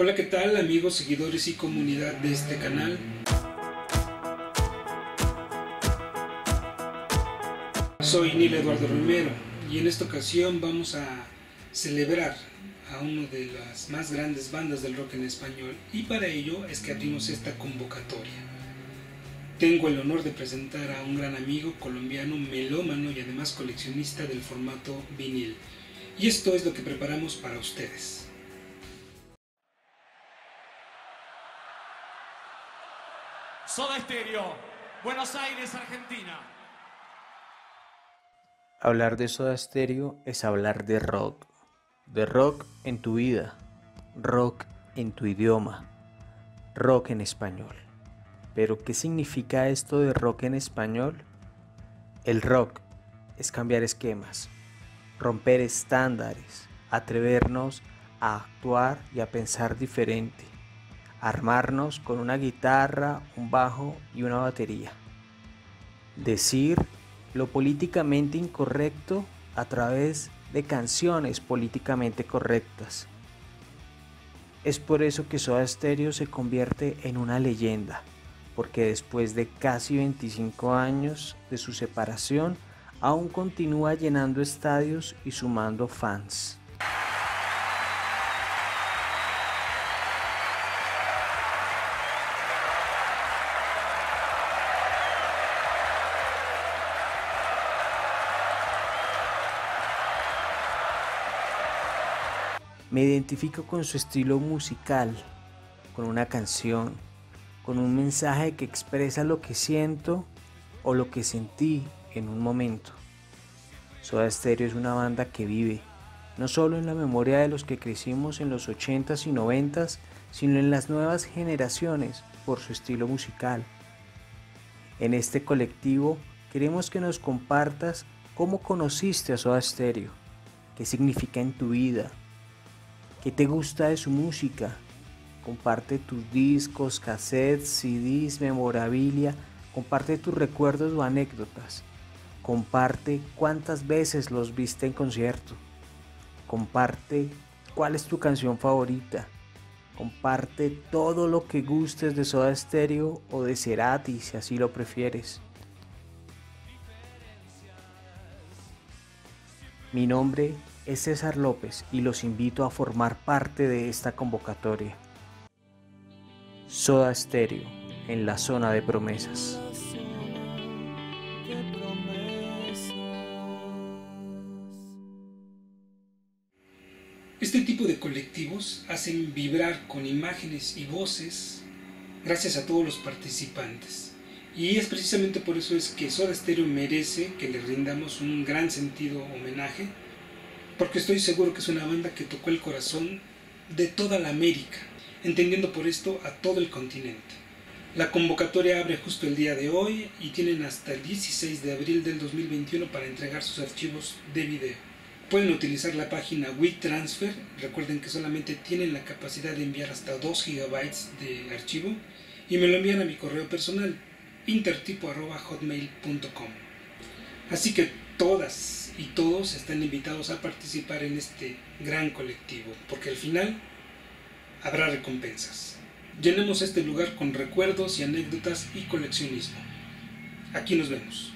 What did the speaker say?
Hola, ¿qué tal amigos, seguidores y comunidad de este canal? Soy Neil Eduardo Romero y en esta ocasión vamos a celebrar a una de las más grandes bandas del rock en español y para ello es que abrimos esta convocatoria. Tengo el honor de presentar a un gran amigo colombiano, melómano y además coleccionista del formato vinil. Y esto es lo que preparamos para ustedes. Soda Stereo, Buenos Aires, Argentina. Hablar de Soda Stereo es hablar de rock, de rock en tu vida, rock en tu idioma, rock en español. Pero ¿qué significa esto de rock en español? El rock es cambiar esquemas, romper estándares, atrevernos a actuar y a pensar diferente armarnos con una guitarra, un bajo y una batería. Decir lo políticamente incorrecto a través de canciones políticamente correctas. Es por eso que Soda Stereo se convierte en una leyenda, porque después de casi 25 años de su separación, aún continúa llenando estadios y sumando fans. Me identifico con su estilo musical, con una canción, con un mensaje que expresa lo que siento o lo que sentí en un momento. Soda Stereo es una banda que vive, no solo en la memoria de los que crecimos en los 80s y 90s, sino en las nuevas generaciones por su estilo musical. En este colectivo queremos que nos compartas cómo conociste a Soda Stereo, qué significa en tu vida, ¿Qué te gusta de su música? Comparte tus discos, cassettes, CDs, memorabilia. Comparte tus recuerdos o anécdotas. Comparte cuántas veces los viste en concierto. Comparte cuál es tu canción favorita. Comparte todo lo que gustes de Soda Stereo o de Cerati si así lo prefieres. Mi nombre es César López y los invito a formar parte de esta convocatoria. Soda Stereo, en la zona de promesas. Este tipo de colectivos hacen vibrar con imágenes y voces gracias a todos los participantes. Y es precisamente por eso es que Soda Stereo merece que le rindamos un gran sentido homenaje porque estoy seguro que es una banda que tocó el corazón de toda la América, entendiendo por esto a todo el continente. La convocatoria abre justo el día de hoy y tienen hasta el 16 de abril del 2021 para entregar sus archivos de video. Pueden utilizar la página WeTransfer, recuerden que solamente tienen la capacidad de enviar hasta 2 GB de archivo y me lo envían a mi correo personal intertipo.hotmail.com. Así que todas y todos están invitados a participar en este gran colectivo, porque al final habrá recompensas. Llenemos este lugar con recuerdos y anécdotas y coleccionismo. Aquí nos vemos.